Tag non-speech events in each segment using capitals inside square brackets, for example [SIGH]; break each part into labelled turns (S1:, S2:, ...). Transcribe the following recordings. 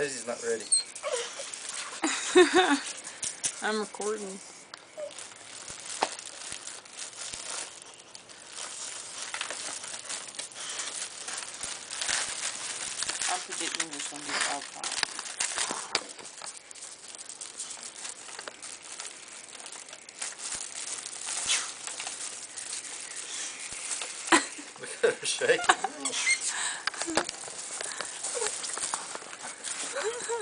S1: Daisy's not ready. [LAUGHS]
S2: I'm recording. I'm predicting this one be all time.
S1: Look at her shake. [LAUGHS]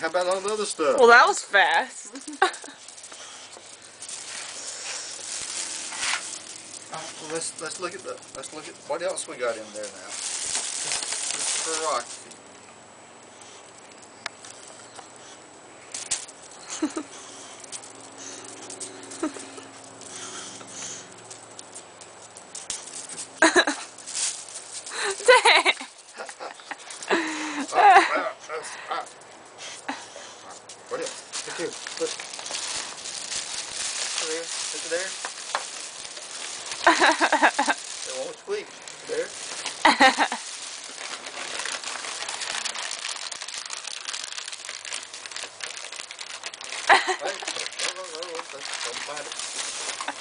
S1: How about all the other stuff?
S2: Well, that was fast. [LAUGHS]
S1: Well, let's let's look at the let's look at what else we got in there now. This, this is for Rocky.
S2: Dang.
S1: Oh, wow, that's hot. What else? Look here. Look. Over here. Look at there. [LAUGHS] It won't squeak. There. Wait. No, no, no, no. Let's, let's find it.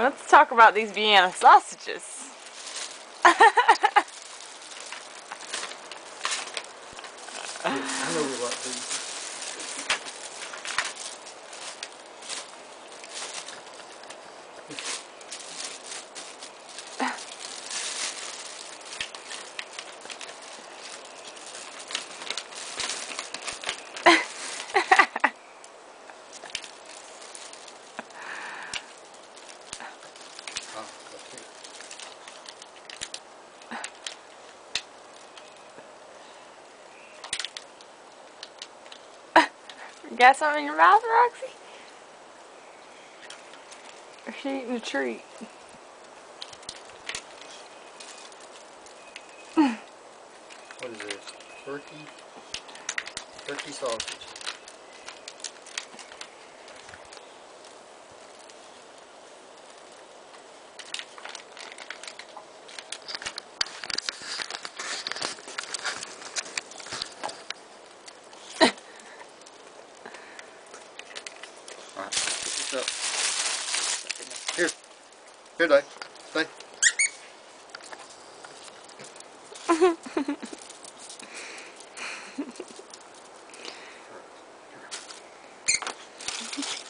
S2: Let's talk about these Vienna sausages.
S1: I know we like these. Oh, [LAUGHS] okay.
S2: You got something in your mouth, Rocky? Or she eating a treat?
S1: What is this? Turkey? Turkey sausage. Pick [LAUGHS]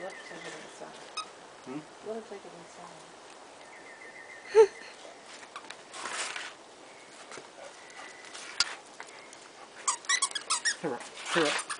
S1: this up. Here. Here, Dave. Stay. Hmm?
S2: Let her take it inside.
S1: Here.